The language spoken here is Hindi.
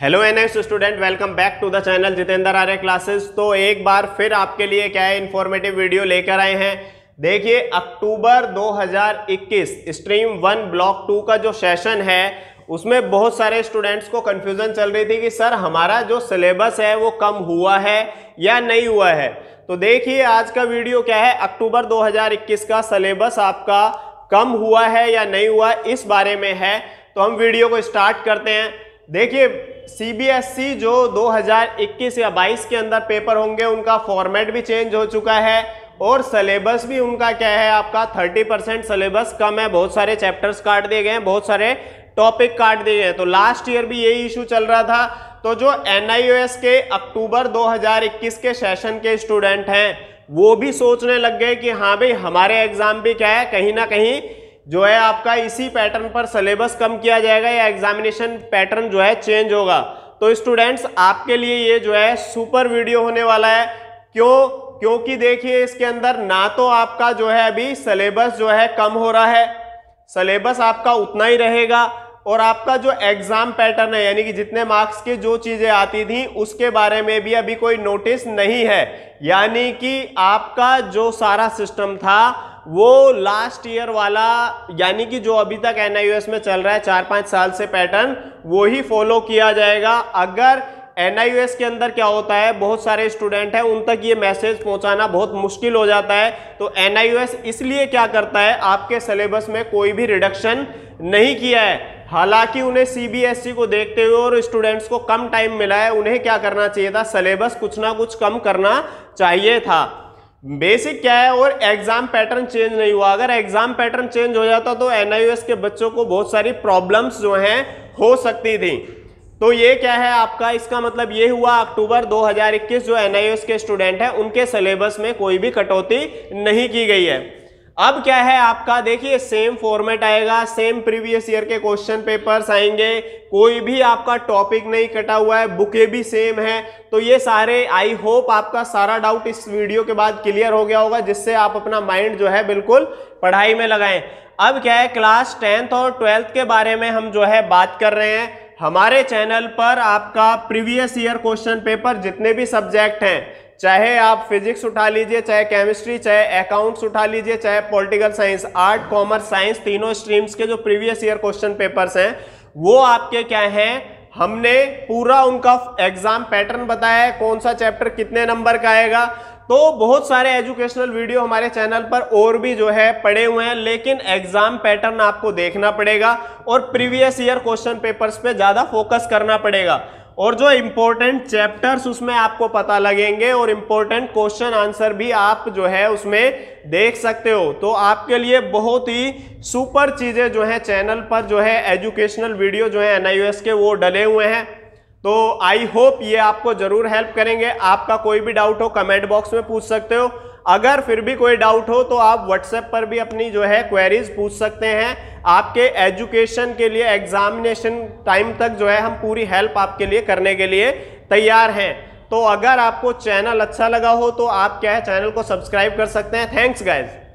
Hello N S student welcome back to the channel Jitendra Arya classes तो एक बार फिर आपके लिए क्या है इन्फॉर्मेटिव वीडियो लेकर आए हैं। देखिए, अक्टूबर 2021 स्ट्रीम वन ब्लॉक टू का जो सेशन है, उसमें बहुत सारे स्टूडेंट्स को कंफ्यूजन चल रही थी कि, सर, हमारा जो सिलेबस है, वो कम हुआ है या नहीं हुआ है? तो देखिए, आज का वीडियो क्या है? अक्टूबर 2021 का सिलेबस आपका कम हुआ है या नहीं हुआ, इस बारे में है। तो हम वीडियो को स्टार्ट करते हैं। देखिए सीबीएसई जो 2021 या 22 के अंदर पेपर होंगे, उनका फॉर्मेट भी चेंज हो चुका है और सलेबस भी उनका क्या है, आपका 30 परसेंट सिलेबस कम है। बहुत सारे चैप्टर्स काट दिए गए हैं, बहुत सारे टॉपिक काट दिए गए तो लास्ट ईयर भी यही इशू चल रहा था। तो जो एन के अक्टूबर 2021 के सेशन के स्टूडेंट हैं, वो भी सोचने लग गए कि हाँ भाई, हमारे एग्ज़ाम भी क्या है, कहीं ना कहीं जो है आपका इसी पैटर्न पर सिलेबस कम किया जाएगा, या एग्जामिनेशन पैटर्न जो है चेंज होगा। तो स्टूडेंट्स आपके लिए ये जो है सुपर वीडियो होने वाला है। क्यों? क्योंकि देखिए इसके अंदर ना तो आपका जो है अभी सिलेबस जो है कम हो रहा है। सिलेबस आपका उतना ही रहेगा और आपका जो एग्ज़ाम पैटर्न है, यानी कि जितने मार्क्स की जो चीज़ें आती थी, उसके बारे में भी अभी कोई नोटिस नहीं है। यानी कि आपका जो सारा सिस्टम था वो लास्ट ईयर वाला, यानी कि जो अभी तक एन में चल रहा है, चार पाँच साल से पैटर्न वो ही फॉलो किया जाएगा। अगर एन के अंदर क्या होता है, बहुत सारे स्टूडेंट हैं, उन तक ये मैसेज पहुंचाना बहुत मुश्किल हो जाता है। तो एन इसलिए क्या करता है, आपके सिलेबस में कोई भी रिडक्शन नहीं किया है। हालाँकि उन्हें सीबीएसई को देखते हुए और स्टूडेंट्स को कम टाइम मिला है, उन्हें क्या करना चाहिए था सिलेबस कुछ ना कुछ कम करना चाहिए था। बेसिक क्या है, और एग्ज़ाम पैटर्न चेंज नहीं हुआ। अगर एग्ज़ाम पैटर्न चेंज हो जाता तो एन के बच्चों को बहुत सारी प्रॉब्लम्स जो हैं हो सकती थी। तो ये क्या है आपका? इसका मतलब ये हुआ, अक्टूबर 2021 जो एनआईएस के स्टूडेंट हैं, उनके सिलेबस में कोई भी कटौती नहीं की गई है। अब क्या है आपका? देखिए सेम फॉर्मेट आएगा सेम प्रीवियस ईयर के क्वेश्चन पेपर्स आएँगे। कोई भी आपका टॉपिक नहीं कटा हुआ है बुके भी सेम है। तो ये सारे आई होप आपका सारा डाउट इस वीडियो के बाद क्लियर हो गया होगा, जिससे आप अपना माइंड जो है बिल्कुल पढ़ाई में लगाएँ। अब क्या है क्लास टेंथ और ट्वेल्थ के बारे में हम जो है बात कर रहे हैं। हमारे चैनल पर आपका प्रीवियस ईयर क्वेश्चन पेपर जितने भी सब्जेक्ट हैं चाहे आप फिजिक्स उठा लीजिए, चाहे केमिस्ट्री, चाहे अकाउंट्स उठा लीजिए, चाहे political science art commerce science तीनों स्ट्रीम्स के जो प्रीवियस ईयर क्वेश्चन पेपर्स हैं, वो आपके क्या हैं? हमने पूरा उनका एग्ज़ाम पैटर्न बताया है, कौन सा चैप्टर कितने नंबर का आएगा। तो बहुत सारे एजुकेशनल वीडियो हमारे चैनल पर और भी जो है पड़े हुए हैं, लेकिन एग्ज़ाम पैटर्न आपको देखना पड़ेगा और प्रीवियस ईयर क्वेश्चन पेपर्स पे ज़्यादा फोकस करना पड़ेगा। और जो इम्पोर्टेंट चैप्टर्स उसमें आपको पता लगेंगे और इम्पोर्टेंट क्वेश्चन आंसर भी आप जो है उसमें देख सकते हो। तो आपके लिए बहुत ही सुपर चीज़ें जो है चैनल पर जो है एजुकेशनल वीडियो जो है एन के वो डले हुए हैं। तो आई होप ये आपको ज़रूर हेल्प करेंगे। आपका कोई भी डाउट हो कमेंट बॉक्स में पूछ सकते हो। अगर फिर भी कोई डाउट हो तो आप व्हाट्सएप पर भी अपनी जो है क्वेरीज पूछ सकते हैं। आपके एजुकेशन के लिए एग्जामिनेशन टाइम तक जो है हम पूरी हेल्प आपके लिए करने के लिए तैयार हैं। तो अगर आपको चैनल अच्छा लगा हो तो आप क्या है चैनल को सब्सक्राइब कर सकते हैं। Thanks guys